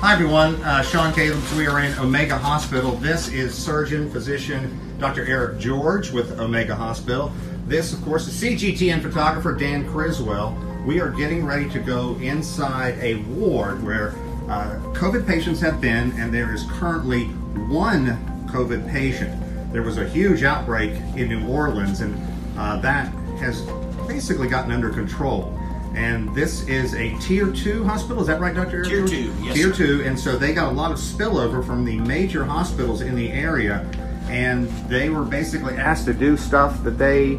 Hi everyone, uh, Sean Callebs. We are in Omega Hospital. This is surgeon, physician, Dr. Eric George with Omega Hospital. This, of course, is CGTN photographer Dan Criswell. We are getting ready to go inside a ward where uh, COVID patients have been, and there is currently one COVID patient. There was a huge outbreak in New Orleans, and uh, that has basically gotten under control. And this is a tier two hospital. Is that right, Dr. Tier two, yes, Tier two, and so they got a lot of spillover from the major hospitals in the area, and they were basically asked to do stuff that they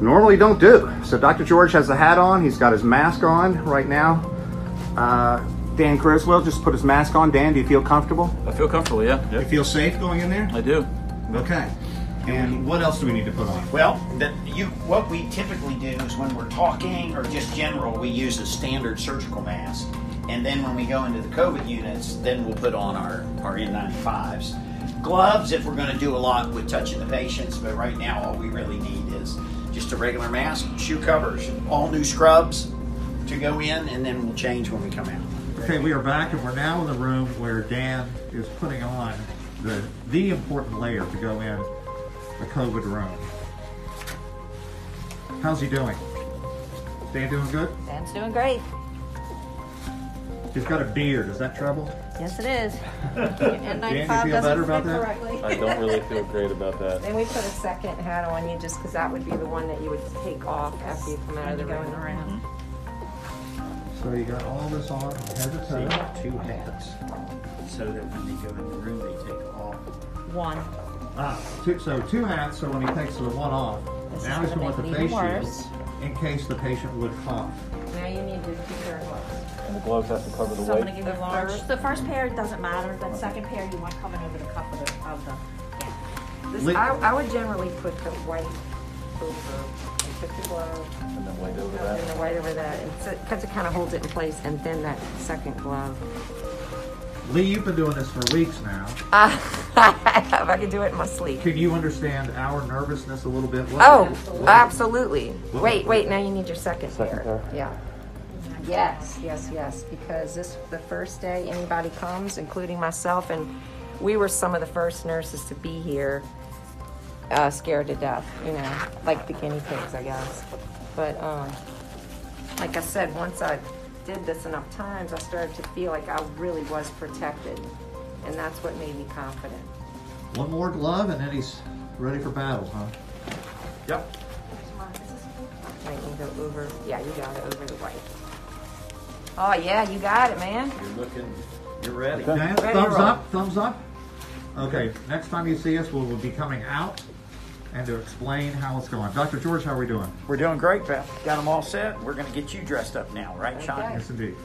normally don't do. So Dr. George has the hat on. He's got his mask on right now. Uh, Dan Criswell just put his mask on. Dan, do you feel comfortable? I feel comfortable, yeah. You feel safe going in there? I do. Okay. And what else do we need to put on? Well, the, you, what we typically do is when we're talking or just general, we use a standard surgical mask. And then when we go into the COVID units, then we'll put on our, our N95s. Gloves if we're going to do a lot with touching the patients, but right now all we really need is just a regular mask, shoe covers, all new scrubs to go in, and then we'll change when we come out. Okay, we are back and we're now in the room where Dan is putting on the the important layer to go in the COVID room. How's he doing? Dan doing good? Dan's doing great. He's got a beard. Is that trouble? Yes, it is. Dan, N95 you feel doesn't better fit about that? correctly. I don't really feel great about that. Then we put a second hat on you just because that would be the one that you would take off after you come out of the Going room. around. So you got all this on head to So you toe. got two hats, so that when they go in the room, they take off. One. Ah, two, so two hats. So when he takes the one off, This now he's gonna going with the make face it shield in case the patient would cough. Now you need to keep your gloves. And the gloves have to cover the So I'm gonna give you The large. first- The first pair doesn't matter. The second pair you want coming over the cuff of the, of the yeah. This, Li- I, I would generally put the white over, and the glove, And then weight over and that. the white over that, because it kind of holds it in place, and then that second glove. Lee, you've been doing this for weeks now. Uh, if I can do it in my sleep. Can you understand our nervousness a little bit? What- Oh, absolutely. Wait, wait, now you need your second, Second pair. pair. Yeah. Yes, yes, yes, because this, the first day anybody comes, including myself, and we were some of the first nurses to be here, uh, scared to death, you know, like the guinea pigs, I guess. But, um, like I said, once I did this enough times, I started to feel like I really was protected, and that's what made me confident. One more glove and then he's ready for battle, huh? Yep. Right, you go over, yeah, you got it over the white. Oh, yeah, you got it, man. You're looking, you're ready. Okay. Dan, Ready thumbs up, thumbs up. Okay, next time you see us, we will be coming out and to explain how it's going. Dr. George, how are we doing? We're doing great, Beth. Got them all set. We're going to get you dressed up now, right, Sean? Okay. Yes, indeed.